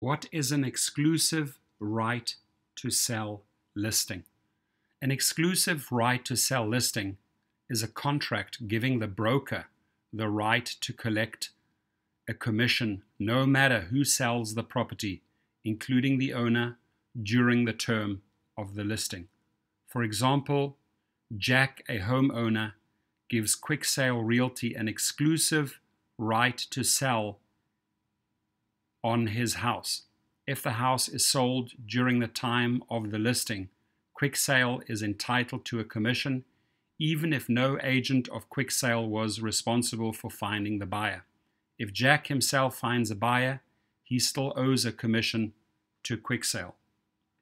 What is an exclusive right to sell listing? An exclusive right to sell listing is a contract giving the broker the right to collect a commission no matter who sells the property, including the owner, during the term of the listing. For example, Jack, a homeowner, gives Quick Sale Realty an exclusive right to sell on his house. If the house is sold during the time of the listing, Quick Sale is entitled to a commission, even if no agent of Quick Sale was responsible for finding the buyer. If Jack himself finds a buyer, he still owes a commission to Quick Sale.